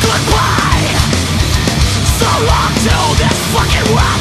Goodbye. So long to this fucking world.